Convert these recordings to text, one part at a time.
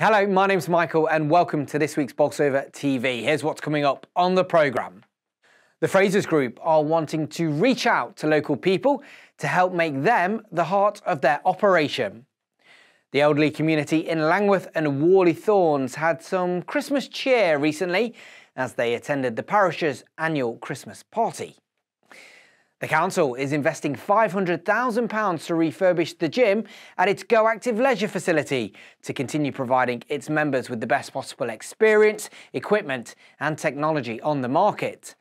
Hello, my name's Michael, and welcome to this week's Bolsover TV. Here's what's coming up on the programme. The Frasers Group are wanting to reach out to local people to help make them the heart of their operation. The elderly community in Langwith and Whaley Thorns had some Christmas cheer recently as they attended the parish's annual Christmas party. The council is investing £500,000 to refurbish the gym at its Go Active leisure facility to continue providing its members with the best possible experience, equipment, and technology on the market.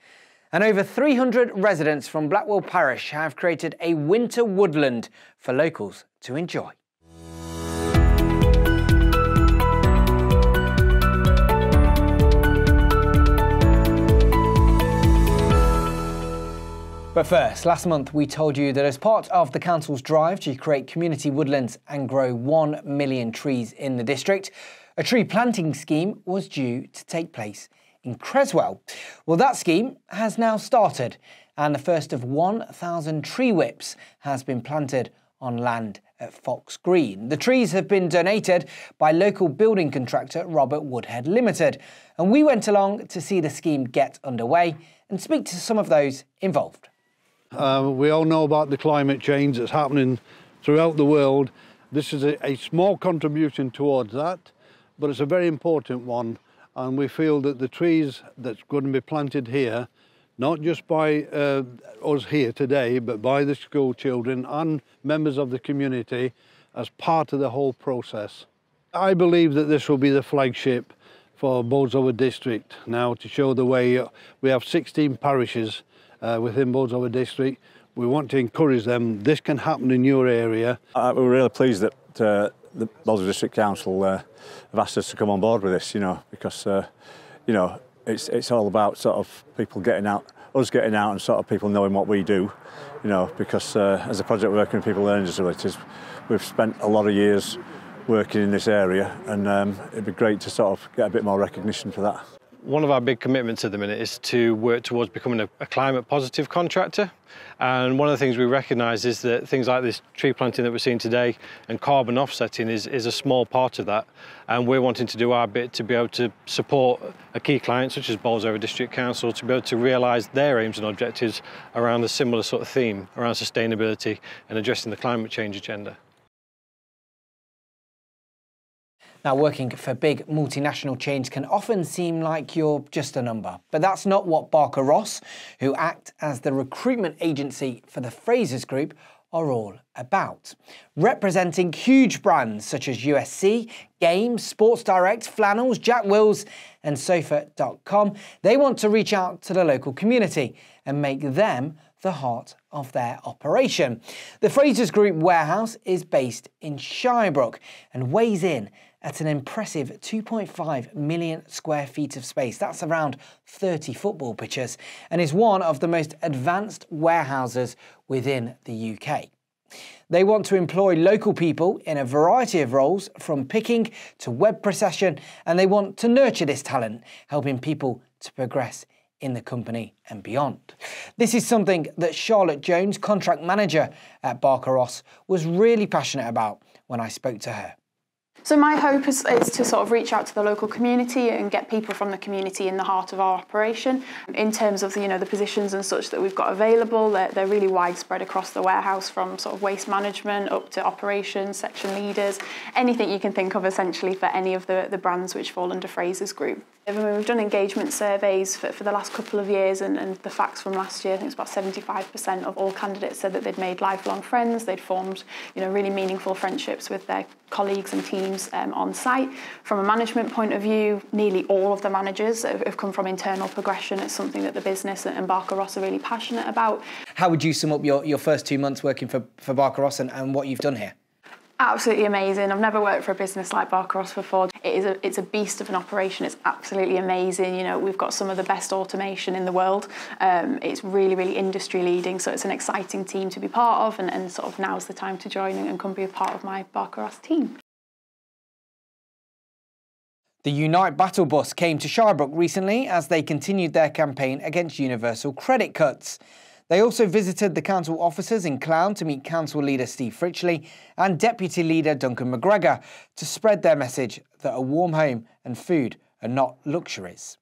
And over 300 residents from Blackwell Parish have created a winter woodland for locals to enjoy. But first, last month we told you that as part of the Council's drive to create community woodlands and grow 1 million trees in the district, a tree planting scheme was due to take place in Creswell. Well, that scheme has now started, and the first of 1,000 tree whips has been planted on land at Fox Green. The trees have been donated by local building contractor Robert Woodhead Limited, and we went along to see the scheme get underway and speak to some of those involved. Uh, we all know about the climate change that's happening throughout the world. This is a, a, small contribution towards that, but it's a very important one. And we feel that the trees that's going to be planted here, not just by uh, us here today, but by the school children and members of the community as part of the whole process. I believe that this will be the flagship for Bolsover District now to show the way. We have 16 parishes uh, within Bolsover District. We want to encourage them. This can happen in your area. Uh, we're really pleased that uh, the Bolsover District Council uh, have asked us to come on board with this, you know, because, uh, you know, it's, it's all about sort of people getting out, us getting out and sort of people knowing what we do, you know, because uh, as a project working with people with learning disabilities, we've spent a lot of years working in this area and um, it'd be great to sort of get a bit more recognition for that. One of our big commitments at the minute is to work towards becoming a, a climate positive contractor. And one of the things we recognise is that things like this tree planting that we're seeing today and carbon offsetting is, is a small part of that. And we're wanting to do our bit to be able to support a key client such as Bolsover District Council to be able to realise their aims and objectives around a similar sort of theme around sustainability and addressing the climate change agenda. Now, working for big multinational chains can often seem like you're just a number, but that's not what Barker Ross, who act as the recruitment agency for the Frasers Group, are all about. Representing huge brands such as USC, Games, Sports Direct, Flannels, Jack Wills, and Sofa.com, they want to reach out to the local community and make them the heart of their operation. The Frasers Group warehouse is based in Shirebrook and weighs in at an impressive 2.5 million square feet of space. That's around 30 football pitches and is one of the most advanced warehouses within the UK. They want to employ local people in a variety of roles, from picking to web procession, and they want to nurture this talent, helping people to progress in the company and beyond. This is something that Charlotte Jones, contract manager at Barker Ross, was really passionate about when I spoke to her. So my hope is, is, to sort of reach out to the local community and get people from the community in the heart of our operation. In terms of you know the positions and such that we've got available, they're, they're really widespread across the warehouse, from sort of waste management up to operations, section leaders, anything you can think of essentially for any of the, the brands which fall under Frasers Group. I mean, We've done engagement surveys for, for the last couple of years and, and the facts from last year, I think it's about 75% of all candidates said that they'd made lifelong friends, they'd formed you know, really meaningful friendships with their colleagues and teams um, on site. From a management point of view, nearly all of the managers have, have come from internal progression. It's something that the business and Barker Ross are really passionate about. How would you sum up your, your first two months working for, for Barker Ross and, and what you've done here? Absolutely amazing. I've never worked for a business like Barker Ross before. It is a, it's a beast of an operation. It's absolutely amazing. You know, we've got some of the best automation in the world. Um, it's really, really industry leading. So it's an exciting team to be part of, and, and sort of now's the time to join and come be a part of my Barker Ross team. The Unite Battle Bus came to Shirebrook recently as they continued their campaign against universal credit cuts. They also visited the council offices in Clowne to meet council leader Steve Fritchley and deputy leader Duncan McGregor to spread their message that a warm home and food are not luxuries.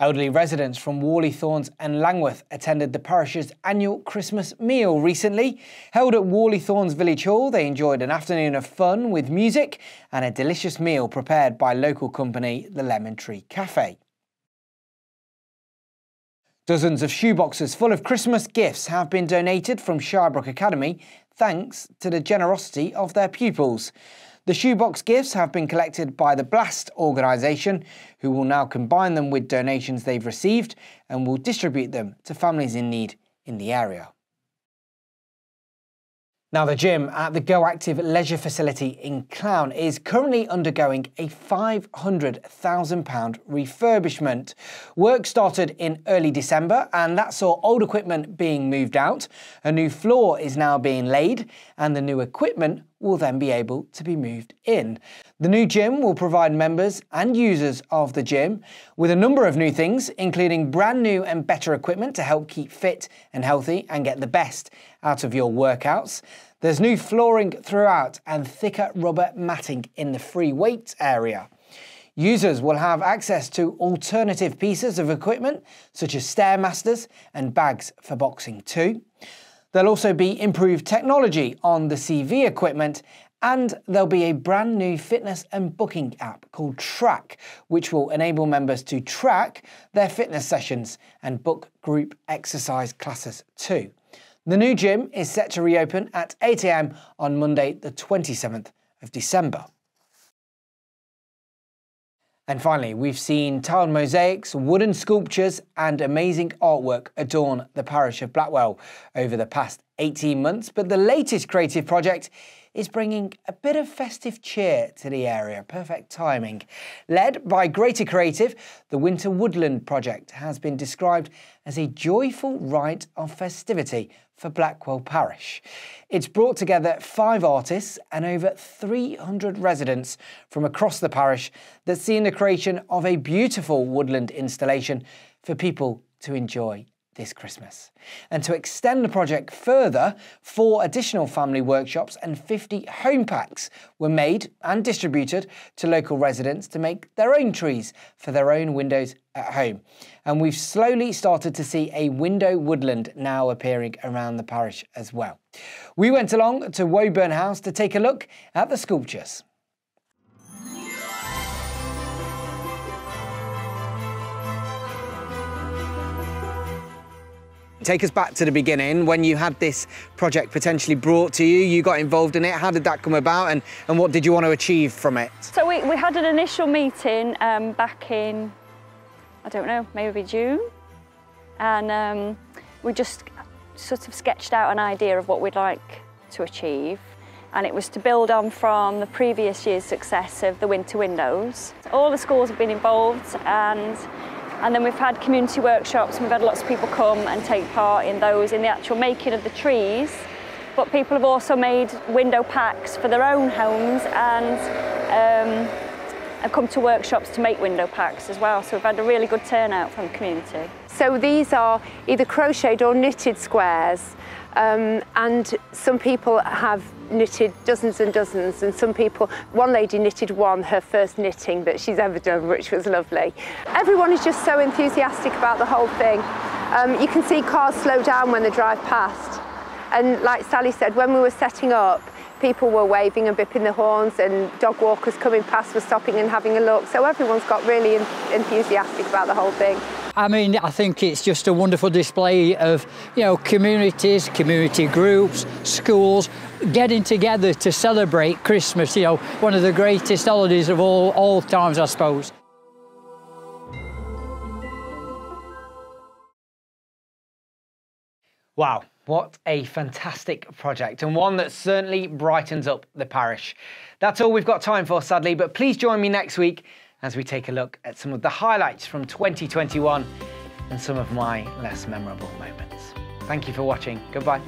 Elderly residents from Whaley Thorns and Langwith attended the parish's annual Christmas meal recently. Held at Whaley Thorns Village Hall, they enjoyed an afternoon of fun with music and a delicious meal prepared by local company The Lemon Tree Cafe. Dozens of shoeboxes full of Christmas gifts have been donated from Shirebrook Academy thanks to the generosity of their pupils. The shoebox gifts have been collected by the Blast organisation, who will now combine them with donations they've received and will distribute them to families in need in the area. Now, the gym at the Go Active Leisure Facility in Clowne is currently undergoing a £500,000 refurbishment. Work started in early December and that saw old equipment being moved out. A new floor is now being laid and the new equipment will then be able to be moved in. The new gym will provide members and users of the gym with a number of new things, including brand new and better equipment to help keep fit and healthy and get the best out of your workouts. There's new flooring throughout and thicker rubber matting in the free weights area. Users will have access to alternative pieces of equipment such as Stairmasters and bags for boxing too. There'll also be improved technology on the CV equipment and there'll be a brand new fitness and booking app called Track, which will enable members to track their fitness sessions and book group exercise classes too. The new gym is set to reopen at 8am on Monday, the 27th of December. And finally, we've seen tiled mosaics, wooden sculptures, and amazing artwork adorn the parish of Blackwell over the past 18 months. But the latest creative project is bringing a bit of festive cheer to the area. Perfect timing. Led by Greater Creative, the Winter Woodland project has been described as a joyful rite of festivity for Blackwell Parish. It's brought together five artists and over 300 residents from across the parish that's seen the creation of a beautiful woodland installation for people to enjoy this Christmas. And to extend the project further, four additional family workshops and 50 home packs were made and distributed to local residents to make their own trees for their own windows at home. And we've slowly started to see a window woodland now appearing around the parish as well. We went along to Woburn House to take a look at the sculptures. Take us back to the beginning when you had this project potentially brought to you, you got involved in it. How did that come about and, and what did you want to achieve from it? So we, we had an initial meeting um, back in, I don't know, maybe June. And um, we just sort of sketched out an idea of what we'd like to achieve. And it was to build on from the previous year's success of the winter windows. All the schools have been involved and and then we've had community workshops and we've had lots of people come and take part in those, in the actual making of the trees. But people have also made window packs for their own homes and um, have come to workshops to make window packs as well. So we've had a really good turnout from the community. So these are either crocheted or knitted squares um, and some people have knitted dozens and dozens and some people, one lady knitted one, her first knitting that she's ever done, which was lovely. Everyone is just so enthusiastic about the whole thing. Um, you can see cars slow down when they drive past. And like Sally said, when we were setting up, people were waving and bipping the horns and dog walkers coming past were stopping and having a look. So everyone's got really enthusiastic about the whole thing. I mean, I think it's just a wonderful display of, you know, communities, community groups, schools getting together to celebrate Christmas, you know, one of the greatest holidays of all, all times, I suppose. Wow, what a fantastic project and one that certainly brightens up the parish. That's all we've got time for, sadly, but please join me next week as we take a look at some of the highlights from 2021 and some of my less memorable moments. Thank you for watching. Goodbye.